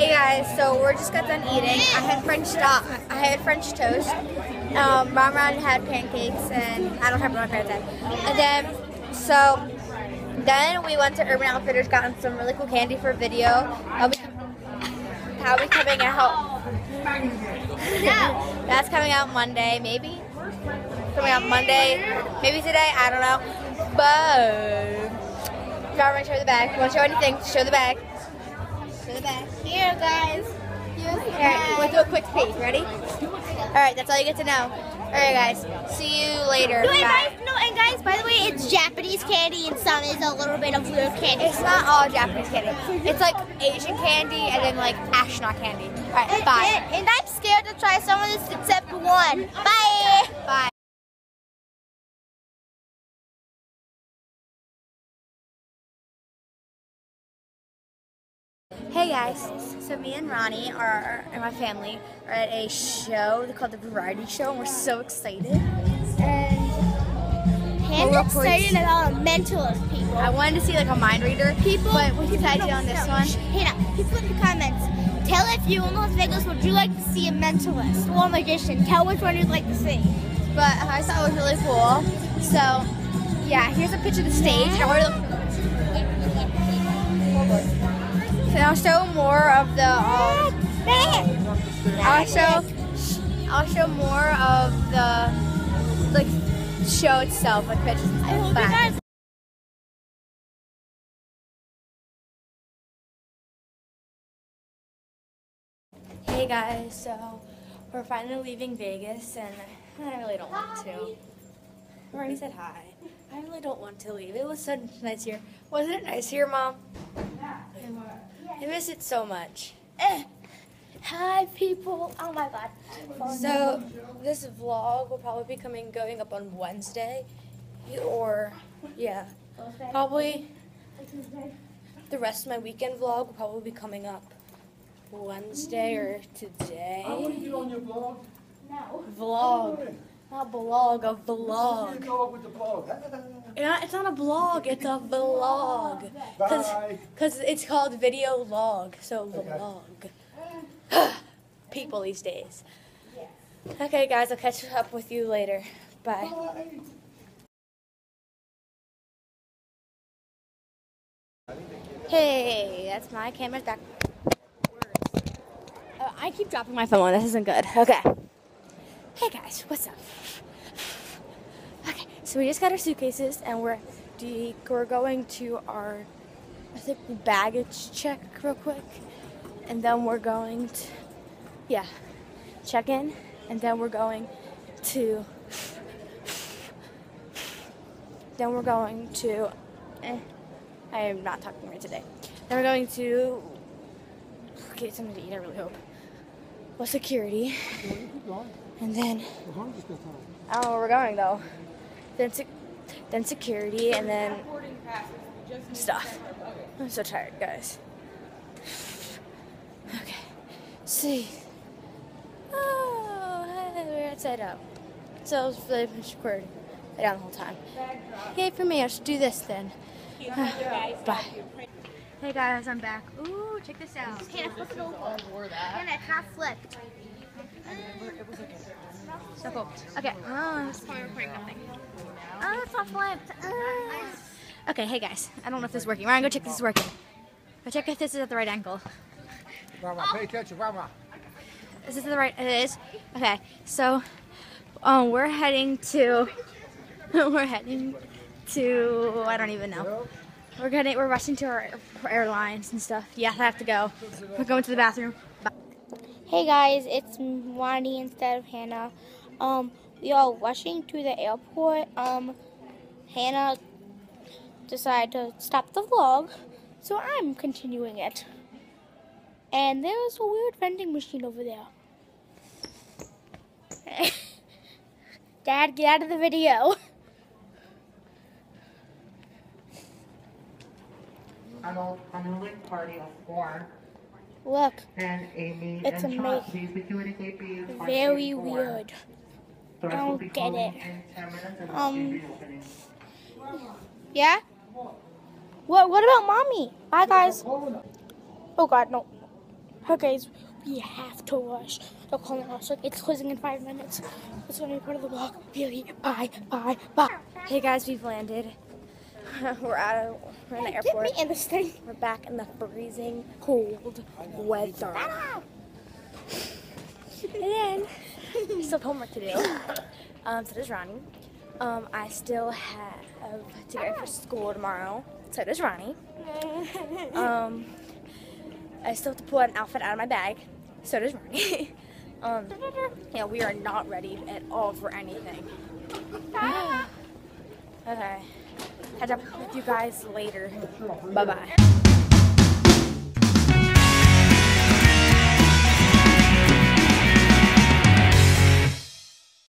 Hey guys, so we're just got done eating. I had French stop. I had French toast. Um, Mom Ron had pancakes, and I don't have my parents had. And then, so then we went to Urban Outfitters, gotten some really cool candy for a video. I'll be, I'll be coming out. That's coming out Monday, maybe. Coming out Monday, maybe today. I don't know. But Mom, show the bag. Want to show anything? Show the bag. Show the bag. Here, guys. Alright, we'll do a quick peek. Ready? Alright, that's all you get to know. Alright, guys. See you later. No, and guys, no, and guys, by the way, it's Japanese candy and some is a little bit of weird candy. It's not all Japanese candy. It's like Asian candy and then like astronaut candy. Alright, And, bye. and, and I'm scared to try some of this except one. Bye. Bye. Hey guys, so me and Ronnie are and my family are at a show called the Variety Show, and we're so excited. And Hanna's Well, excited about a mentalist, people. I wanted to see like a mind reader, People, but we decided on this one. Hanna, people in the comments, tell if you in Las Vegas would you like to see a mentalist or a magician? Tell which one you'd like to see. but I thought it was really cool. So, yeah, here's a picture of the stage. And I'll show more of the. Um, I'll show. I'll show more of the like show itself, Hey guys, so we're finally leaving Vegas, and I really don't want to. I already said hi. I really don't want to leave. It was so nice here. Wasn't it nice here, Mom? I miss it so much. Eh. Hi, people. Oh my god. So this vlog will probably be coming going up on Wednesday, or yeah, probably the rest of my weekend vlog will probably be coming up Wednesday or today. I want to get on your blog. Vlog, not blog, a vlog. going with the blog. It's not a blog, it's a vlog. Cause, it's called video log, so vlog. People these days. Okay, guys, I'll catch up with you later. Bye. Bye. Hey, that's my camera's back. Uh, I keep dropping my phone. This isn't good. Okay. Hey guys, what's up? Okay, so we just got our suitcases and we're we're going to our I think baggage check real quick, and then we're going to yeah check in, and then we're going to then we're going to. Eh, I am not talking right today. Then we're going to get something to eat. I really hope. Well, security, and then As long as it's good time. I don't know where we're going though. Then then security, and then stuff. I'm so tired, guys. Okay. See. Oh, we're outside out. So I was really recording down the whole time. Yay for me! I should do this then. Bye. Hey guys, I'm back. Ooh, check this out. Hanna, flip it over. Hanna, it's not flipped. So cool. Okay. Oh, it's Oh, it's not flipped. Uh. Okay, hey guys. I don't know if this is working. Ryan, go check if this is working. Go check if this is at the right angle. Rama, pay attention, Rama. Is this the right? It is. Okay, so um, we're heading to. we're heading to. I don't even know. We're getting. We're rushing to our airlines and stuff. Yeah, I have to go. We're going to the bathroom. Bye. Hey guys, it's Ronnie instead of Hanna. Um, we are rushing to the airport. Um, Hanna decided to stop the vlog, so I'm continuing it. And there's a weird vending machine over there. Dad, get out of the video. Hello, unruly party of four. Look, And Amy It's and amazing. please be tuning very weird. I don't get it. in 10 minutes and Um, will be reopening. Yeah? What, what about mommy? Bye, guys. Oh, God, no. Okay, guys, we have to rush the colonoscopy. It's closing in five minutes. It's gonna be part of the vlog. Really, bye, bye, bye. Hey guys, we've landed. we're out of, we're in the Get me in this thing. We're back in the freezing cold weather. and then I still have homework to do. Um, so does Ronnie. Um, I still have to get ready for school tomorrow. So does Ronnie. Um, I still have to pull an outfit out of my bag. So does Ronnie. um, yeah, we are not ready at all for anything. okay. Catch up with you guys later. Bye bye.